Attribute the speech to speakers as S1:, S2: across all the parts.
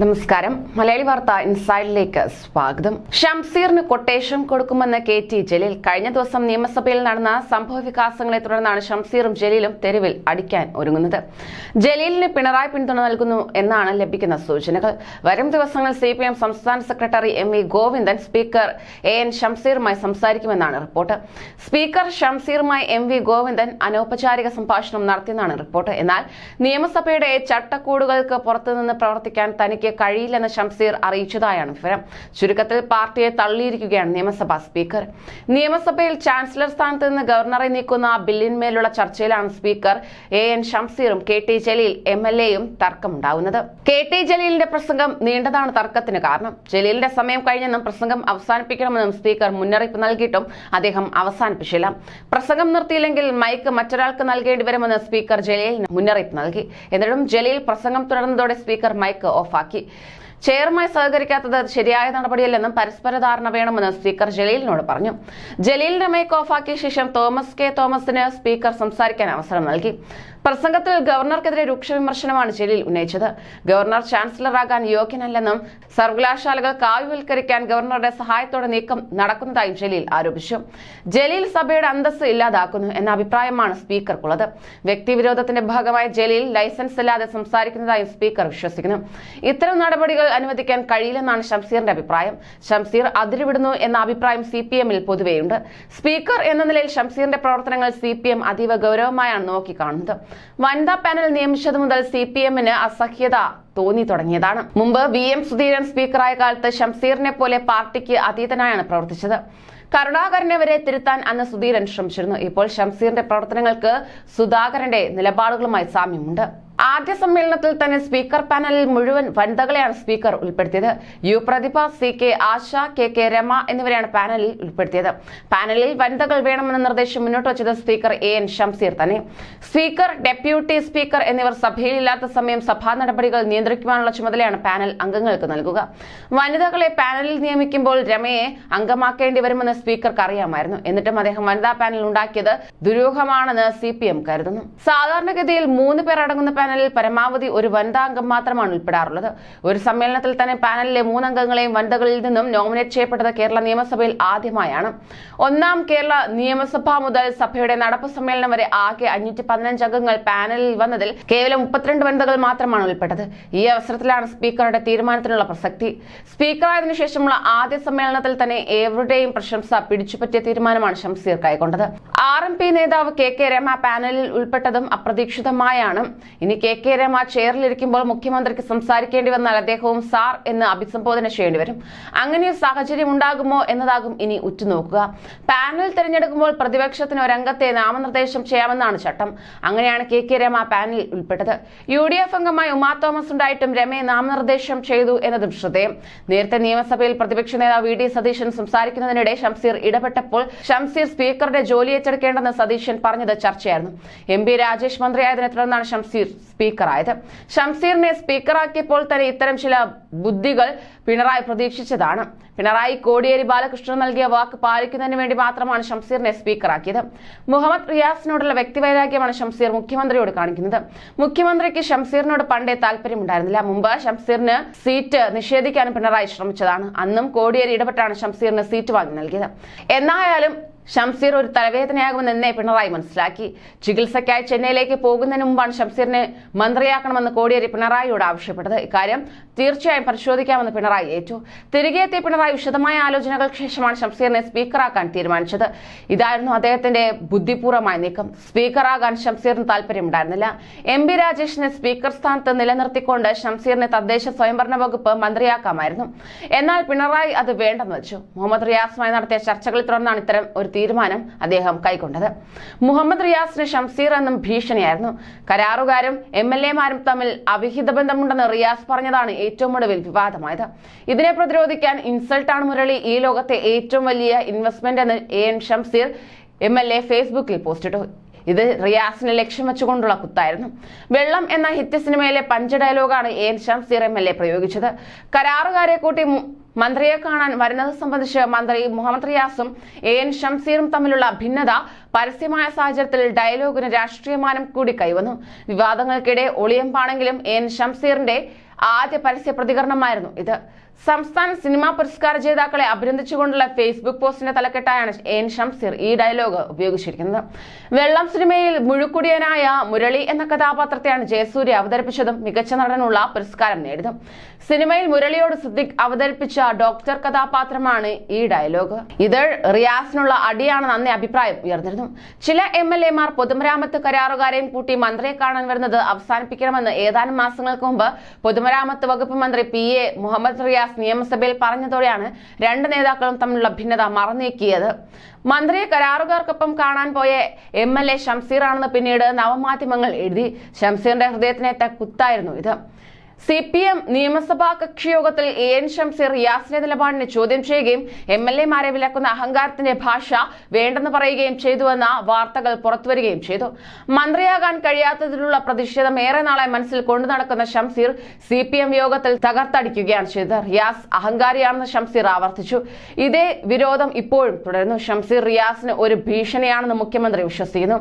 S1: നമസ്കാരം. മലയാളി വാർത്ത ഇൻസൈഡിലേക്ക് സ്വാഗതം. ഷംസീറിന് കൊട്ടേഷൻ കൊടുക്കുമെന്ന് കെ ടി ജലീൽ. കഴിഞ്ഞ ദിവസം നിയമസഭയിൽ നടന്ന സംഭവ വികാസങ്ങളെ തുടർന്നാണ് ഷംസീറും ജലീലും തെരുവിൽ അടിക്കാൻ ഒരുങ്ങുന്നത്. ജലീലിന് പിണറായി പിന്തുണ നൽകുന്നു എന്നാണ് ലഭിക്കുന്ന സൂചനകൾ. വരും ദിവസങ്ങളിൽ സി പി എം സംസ്ഥാന secretary M E Govindan speaker A N ഷംസീറുമായി സംസാരിക്കുമെന്നാണ് റിപ്പോർട്ട്. സ്പീക്കർ ഷംസീറുമായി എം വി ഗോവിന്ദൻ അനൗപചാരിക സംഭാഷണം നടത്തിയെന്നാണ് റിപ്പോർട്ട്. എന്നാൽ നിയമസഭയുടെ ചട്ടക്കൂടുകൾക്ക് പുറത്തുനിന്ന് പ്രവർത്തിക്കാൻ തനിക്ക് കഴിയില്ലെന്ന് ഷംസീർ അറിയിച്ചതായാണ് വിവരം. ചുരുക്കത്തിൽ പാർട്ടിയെ തള്ളിയിരിക്കുകയാണ് നിയമസഭാ സ്പീക്കർ. നിയമസഭയിൽ ചാൻസലർ സ്ഥാനത്ത് നിന്ന് ഗവർണറെ നീക്കുന്ന ബില്ലിന്മേലുള്ള ചർച്ചയിലാണ് speaker A N ഷംസീറും K T Jaleel M L എയും തർക്കമുണ്ടാവുന്നത്. കെ ടി ജലീലിന്റെ പ്രസംഗം നീണ്ടതാണ് തർക്കത്തിന് കാരണം. ജലീലിന്റെ സമയം കഴിഞ്ഞെന്നും പ്രസംഗം അവസാനിപ്പിക്കണമെന്നും സ്പീക്കർ മുന്നറിയിപ്പ് നൽകിയിട്ടും അദ്ദേഹം അവസാനിപ്പിച്ചില്ല. പ്രസംഗം നിർത്തിയില്ലെങ്കിൽ മൈക്ക് മറ്റൊരാൾക്ക് നൽകേണ്ടി വരുമെന്ന് സ്പീക്കർ ജലീലിന് മുന്നറിയിപ്പ് നൽകി. എന്നിട്ടും ജലീൽ പ്രസംഗം തുടർന്നതോടെ സ്പീക്കർ മൈക്ക് ഓഫാക്കി. ചെയറുമായി സഹകരിക്കാത്തത് ശരിയായ നടപടിയല്ലെന്നും പരസ്പര ധാരണ വേണമെന്ന് സ്പീക്കർ ജലീലിനോട് പറഞ്ഞു. ജലീലിനെ മേക്ക് ഓഫാക്കിയ ശേഷം തോമസ് കെ തോമസിന് സ്പീക്കർ സംസാരിക്കാൻ അവസരം നൽകി. പ്രസംഗത്തിൽ ഗവർണർക്കെതിരെ രൂക്ഷ വിമർശനമാണ് ജലീൽ ഉന്നയിച്ചത്. ഗവർണർ ചാൻസലറാകാൻ യോഗ്യനല്ലെന്നും സർവകലാശാലകൾ കാവ്യവൽക്കരിക്കാൻ ഗവർണറുടെ സഹായത്തോടെ നീക്കം നടക്കുന്നതായും ജലീൽ ആരോപിച്ചു. ജലീൽ സഭയുടെ അന്തസ്സ് ഇല്ലാതാക്കുന്നു എന്ന അഭിപ്രായമാണ് സ്പീക്കർക്കുള്ളത്. വ്യക്തിവിരോധത്തിന്റെ ഭാഗമായി ജലീൽ ലൈസൻസ് ഇല്ലാതെ സംസാരിക്കുന്നതായും സ്പീക്കർ വിശ്വസിക്കുന്നു. ഇത്തരം നടപടികൾ അനുവദിക്കാൻ കഴിയില്ലെന്നാണ് ഷംസീറിന്റെ അഭിപ്രായം. ഷംസീർ അതിരുവിടുന്നു എന്ന അഭിപ്രായം സി പി എമ്മിൽ പൊതുവെയുണ്ട്. സ്പീക്കർ എന്ന നിലയിൽ ഷംസീറിന്റെ പ്രവർത്തനങ്ങൾ സി പി എം അതീവ ഗൗരവമായാണ് നോക്കിക്കാണുന്നത്. വനിതാ പാനൽ നിയമിച്ചത് മുതൽ സി പി എമ്മിന് അസഹ്യത തോന്നി തുടങ്ങിയതാണ്. മുമ്പ് വി എം സുധീരൻ സ്പീക്കറായ കാലത്ത് ഷംസീറിനെ പോലെ പാർട്ടിക്ക് അതീതനായാണ് പ്രവർത്തിച്ചത്. കരുണാകരനെ വരെ തിരുത്താൻ അന്ന് സുധീരൻ ശ്രമിച്ചിരുന്നു. ഇപ്പോൾ ഷംസീറിന്റെ പ്രവർത്തനങ്ങൾക്ക് സുധാകരന്റെ നിലപാടുകളുമായി സാമ്യമുണ്ട്. ആദ്യ സമ്മേളനത്തിൽ തന്നെ സ്പീക്കർ പാനലിൽ മുഴുവൻ വനിതകളെയാണ് സ്പീക്കർ ഉൾപ്പെടുത്തിയത്. U Prathibha C K Asha K K Rema എന്നിവരെയാണ് പാനലിൽ ഉൾപ്പെടുത്തിയത്. പാനലിൽ വനിതകൾ വേണമെന്ന നിർദ്ദേശം മുന്നോട്ട് വച്ചത് സ്പീക്കർ എ എൻ ഷംസീർ തന്നെ. സ്പീക്കർ ഡെപ്യൂട്ടി സ്പീക്കർ എന്നിവർ സഭയിലില്ലാത്ത സമയം സഭാ നടപടികൾ നിയന്ത്രിക്കുവാനുള്ള ചുമതലയാണ് പാനൽ അംഗങ്ങൾക്ക് നൽകുക. വനിതകളെ പാനലിൽ നിയമിക്കുമ്പോൾ രമയെ അംഗമാക്കേണ്ടി വരുമെന്ന് സ്പീക്കർക്ക് അറിയാമായിരുന്നു. എന്നിട്ടും അദ്ദേഹം വനിതാ പാനൽ ഉണ്ടാക്കിയത് ദുരൂഹമാണെന്ന് സി കരുതുന്നു. സാധാരണഗതിയിൽ മൂന്ന് പേർ അടങ്ങുന്ന പാനലിൽ പരമാവധി ഒരു വനിതാ അംഗം മാത്രമാണ് ഉൾപ്പെടാറുള്ളത്. ഒരു സമ്മേളനത്തിൽ തന്നെ പാനലിലെ മൂന്നംഗങ്ങളെയും വനിതകളിൽ നിന്നും നോമിനേറ്റ് ചെയ്യപ്പെട്ടത് കേരള നിയമസഭയിൽ ആദ്യമായാണ്. ഒന്നാം കേരള നിയമസഭ മുതൽ സഭയുടെ നടപ്പ് സമ്മേളനം വരെ ആകെ അഞ്ഞൂറ്റി പതിനഞ്ച് അംഗങ്ങൾ പാനലിൽ വന്നതിൽ കേവലം മുപ്പത്തിരണ്ട് വനിതകൾ മാത്രമാണ് ഉൾപ്പെട്ടത്. ഈ അവസരത്തിലാണ് സ്പീക്കറുടെ തീരുമാനത്തിനുള്ള പ്രസക്തി. സ്പീക്കറായതിനു ശേഷമുള്ള ആദ്യ സമ്മേളനത്തിൽ തന്നെ ഏവരുടെയും പ്രശംസ പിടിച്ചുപറ്റിയ തീരുമാനമാണ് ഷംസീർ കൈക്കൊണ്ടത്. ആർ എം പി നേതാവ് കെ കെ രമ പാനലിൽ ഉൾപ്പെട്ടതും അപ്രതീക്ഷിതമായാണ്. ഇനി കെ കെ രമ ചെയറിലിരിക്കുമ്പോൾ മുഖ്യമന്ത്രിക്ക് സംസാരിക്കേണ്ടി വന്നാൽ അദ്ദേഹവും സാർ എന്ന് അഭിസംബോധന ചെയ്യേണ്ടി വരും. അങ്ങനെ ഒരു സാഹചര്യം ഉണ്ടാകുമോ എന്നതാകും ഇനി ഉറ്റുനോക്കുക. പാനൽ തിരഞ്ഞെടുക്കുമ്പോൾ പ്രതിപക്ഷത്തിന് ഒരംഗത്തെ നാമനിർദ്ദേശം ചെയ്യാമെന്നാണ് ചട്ടം. അങ്ങനെയാണ് കെ കെ രമ പാനലിൽ ഉൾപ്പെട്ടത്. യു ഡി എഫ് അംഗമായി ഉമാ തോമസ് ഉണ്ടായിട്ടും രമയെ നാമനിർദ്ദേശം ചെയ്തു എന്നതും ശ്രദ്ധേയം. നേരത്തെ നിയമസഭയിൽ പ്രതിപക്ഷ നേതാവ് വി ഡി സതീശൻ സംസാരിക്കുന്നതിനിടെ ഷംസീർ ഇടപെട്ടപ്പോൾ ഷംസീർ സ്പീക്കറുടെ ജോലി ഏറ്റെടുക്കേണ്ടെന്ന് സതീശൻ പറഞ്ഞത് ചർച്ചയായിരുന്നു. എം പി രാജേഷ് മന്ത്രിയായതിനെ തുടർന്നാണ് ഷംസീർ സ്പീക്കറായത്. ഷംസീറിനെ സ്പീക്കറാക്കിയപ്പോൾ തന്നെ ഇത്തരം ചില ബുദ്ധികൾ പിണറായി പ്രതീക്ഷിച്ചതാണ്. പിണറായി കോടിയേരി ബാലകൃഷ്ണൻ നൽകിയ വാക്ക് പാലിക്കുന്നതിന് വേണ്ടി മാത്രമാണ് ഷംസീറിനെ സ്പീക്കറാക്കിയത്. മുഹമ്മദ് റിയാസിനോടുള്ള വ്യക്തിവൈരാഗ്യമാണ് ഷംസീർ മുഖ്യമന്ത്രിയോട് കാണിക്കുന്നത്. മുഖ്യമന്ത്രിക്ക് ഷംസീറിനോട് പണ്ടേ താല്പര്യമുണ്ടായിരുന്നില്ല. മുമ്പ് ഷംസീറിന് സീറ്റ് നിഷേധിക്കാനും പിണറായി ശ്രമിച്ചതാണ്. അന്നും കോടിയേരി ഇടപെട്ടാണ് ഷംസീറിന് സീറ്റ് വാങ്ങി നൽകിയത്. എന്നായാലും ഷംസീർ ഒരു തലവേദനയാകുമെന്ന് പിണറായി മനസ്സിലാക്കി. ചികിത്സയ്ക്കായി ചെന്നൈയിലേക്ക് പോകുന്നതിന് മുമ്പാണ് ഷംസീറിനെ മന്ത്രിയാക്കണമെന്ന് കോടിയേരി പിണറായിയോട് ആവശ്യപ്പെട്ടത്. ഇക്കാര്യം തീർച്ചയായും പരിശോധിക്കാമെന്ന് പിണറായി ഏറ്റു. തിരികെ എത്തിയ പിണറായി വിശദമായ ആലോചനകൾക്ക് ശേഷമാണ് ഷംസീറിനെ സ്പീക്കറാക്കാൻ തീരുമാനിച്ചത്. ഇതായിരുന്നു അദ്ദേഹത്തിന്റെ ബുദ്ധിപൂർവമായ നീക്കം. സ്പീക്കറാകാൻ ഷംസീറിന് താല്പര്യമുണ്ടായിരുന്നില്ല. എം ബി രാജേഷിനെ സ്പീക്കർ സ്ഥാനത്ത് നിലനിർത്തിക്കൊണ്ട് ഷംസീറിനെ തദ്ദേശ സ്വയംഭരണ വകുപ്പ് മന്ത്രിയാക്കാമായിരുന്നു. എന്നാൽ പിണറായി അത് വേണ്ടെന്ന് വെച്ചു. മുഹമ്മദ് റിയാസുമായി നടത്തിയ ചർച്ചകളിൽ തുടർന്നാണ് ഇത്തരം ഒരു തീരുമാനം അദ്ദേഹം കൈക്കൊണ്ടത്. മുഹമ്മദ് റിയാസിന് ഷംസീർ എന്നും ഭീഷണിയായിരുന്നു. കരാറുകാരും എം എൽ എമാരും തമ്മിൽ അവിഹിത ബന്ധമുണ്ടെന്ന് റിയാസ് പറഞ്ഞതാണ് ഏറ്റവും ഒടുവിൽ വിവാദമായത്. ഇതിനെ പ്രതിരോധിക്കാൻ ഇൻസൾട്ടാണ് മുരളി. ഈ ലോകത്തെ ഏറ്റവും വലിയ ഇൻവെസ്റ്റ്മെന്റ് എന്ന് A N Shamseer M L A ഫേസ്ബുക്കിൽ പോസ്റ്റിട്ടു. ഇത് റിയാസിനെ ലക്ഷ്യം വെച്ചുകൊണ്ടുള്ള കുത്തായിരുന്നു. വെള്ളം എന്ന ഹിറ്റ് സിനിമയിലെ punch ഡയലോഗാണ് N Shamseer M L A പ്രയോഗിച്ചത്. കരാറുകാരെ കൂട്ടി മന്ത്രിയെ കാണാൻ വരുന്നത് സംബന്ധിച്ച് മന്ത്രി മുഹമ്മദ് റിയാസും എ എൻ ഷംസീറും തമ്മിലുള്ള ഭിന്നത പരസ്യമായ സാഹചര്യത്തിൽ ഡയലോഗിന് രാഷ്ട്രീയമാനം കൂടി കൈവന്നു. വിവാദങ്ങൾക്കിടെ ഒളിയമ്പാണെങ്കിലും എ എൻ ഷംസീറിന്റെ ആദ്യ പരസ്യ പ്രതികരണമായിരുന്നു ഇത്. സംസ്ഥാന സിനിമാ പുരസ്കാര ജേതാക്കളെ അഭിനന്ദിച്ചുകൊണ്ടുള്ള ഫേസ്ബുക്ക് പോസ്റ്റിന്റെ തലക്കെട്ടായാണ് എൻ ഷംസീർ ഈ ഡയലോഗ് ഉപയോഗിച്ചിരിക്കുന്നത്. വെള്ളം സിനിമയിൽ മുഴുക്കുടിയനായ മുരളി എന്ന കഥാപാത്രത്തെയാണ് ജയസൂര്യ അവതരിപ്പിച്ചതും മികച്ച നടനുള്ള പുരസ്കാരം നേടിയതും. സിനിമയിൽ മുരളിയോട് സിദ്ദിഖ് അവതരിപ്പിച്ച ഡോക്ടർ കഥാപാത്രമാണ് ഈ ഡയലോഗ്. ഇത് റിയാസിനുള്ള അടിയാണ് അന്നേ അഭിപ്രായം ഉയർന്നിരുന്നു. ചില എം എൽ എമാർ പൊതുമരാമത്ത് കരാറുകാരെയും കൂട്ടി മന്ത്രിയെ കാണാൻ വരുന്നത് അവസാനിപ്പിക്കണമെന്ന് ഏതാനും മാസങ്ങൾക്ക് മുമ്പ് പൊതുമരാമത്ത് വകുപ്പ് മന്ത്രി പി എ മുഹമ്മദ് റിയാസ് നിയമസഭയിൽ പറഞ്ഞതോടെയാണ് രണ്ട് നേതാക്കളും തമ്മിലുള്ള ഭിന്നത മറന്നേക്കിയത്. മന്ത്രിയെ കരാറുകാർക്കൊപ്പം കാണാൻ പോയ എം എൽ എ ഷംസീറാണെന്ന് പിന്നീട് നവമാധ്യമങ്ങൾ എഴുതി. ഷംസീറിന്റെ ഹൃദയത്തിനേറ്റ കുത്തായിരുന്നു ഇത്. സി പി എം നിയമസഭാ കക്ഷിയോഗത്തിൽ എ എൻ ഷംസീർ യാസിനെ നിലപാടിനെ ചോദ്യം ചെയ്യുകയും എം എൽ എമാരെ വിലക്കുന്ന അഹങ്കാരത്തിന്റെ ഭാഷ വേണ്ടെന്ന് പറയുകയും ചെയ്തുവെന്ന വാർത്തകൾ പുറത്തുവരികയും ചെയ്തു. മന്ത്രിയാകാൻ കഴിയാത്തതിലുള്ള പ്രതിഷേധം ഏറെ നാളെ മനസ്സിൽ കൊണ്ടു നടക്കുന്ന ഷംസീർ സി പി എം യോഗത്തിൽ തകർത്തടിക്കുകയാണ് ചെയ്തത്. റിയാസ് അഹങ്കാരിയാണെന്ന് ഷംസീർ ആവർത്തിച്ചു. ഇതേ വിരോധം ഇപ്പോഴും തുടരുന്നു. ഷംസീർ റിയാസിന് ഒരു ഭീഷണിയാണെന്ന് മുഖ്യമന്ത്രി വിശ്വസിക്കുന്നു.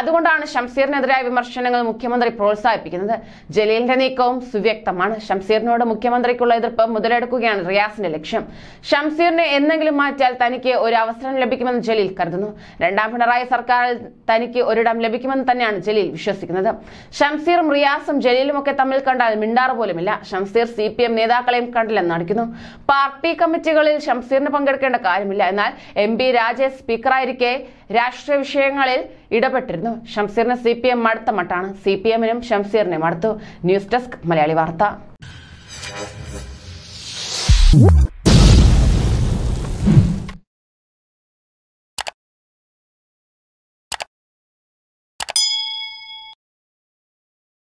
S1: അതുകൊണ്ടാണ് ഷംസീറിനെതിരായ വിമർശനങ്ങൾ മുഖ്യമന്ത്രി പ്രോത്സാഹിപ്പിക്കുന്നത്. ജലീലിന്റെ നീക്കവും സുവ്യക്തമാണ് ഷംസീറിനോട് മുഖ്യമന്ത്രിക്കുള്ള എതിർപ്പ് മുതലെടുക്കുകയാണ് റിയാസിന്റെ ലക്ഷ്യം. ഷംസീറിനെ എന്തെങ്കിലും മാറ്റിയാൽ തനിക്ക് ഒരു അവസരം ലഭിക്കുമെന്ന് ജലീൽ കരുതുന്നു. രണ്ടാം പിണറായി സർക്കാരിൽ തനിക്ക് ഒരിടം ലഭിക്കുമെന്ന് തന്നെയാണ് ജലീൽ വിശ്വസിക്കുന്നത്. ഷംസീറും റിയാസും ജലീലും ഒക്കെ തമ്മിൽ കണ്ടാൽ മിണ്ടാറ് പോലുമില്ല. ഷംസീർ സി പി എം നേതാക്കളെയും കണ്ടില്ലെന്ന് നടിക്കുന്നു. പാർട്ടി കമ്മിറ്റികളിൽ ഷംസീറിന് പങ്കെടുക്കേണ്ട കാര്യമില്ല. എന്നാൽ എം പി രാജേഷ് സ്പീക്കറായിരിക്കെ രാഷ്ട്രീയ വിഷയങ്ങളിൽ ഇടപെട്ടിരുന്നു. ഷംസീറിന് സി പി എം മടുത്ത മട്ടാണ്. സി പി എമ്മിനും ഷംസീറിനെ മടുത്തു. ന്യൂസ് ഡെസ്ക് മലയാളി വാർത്ത.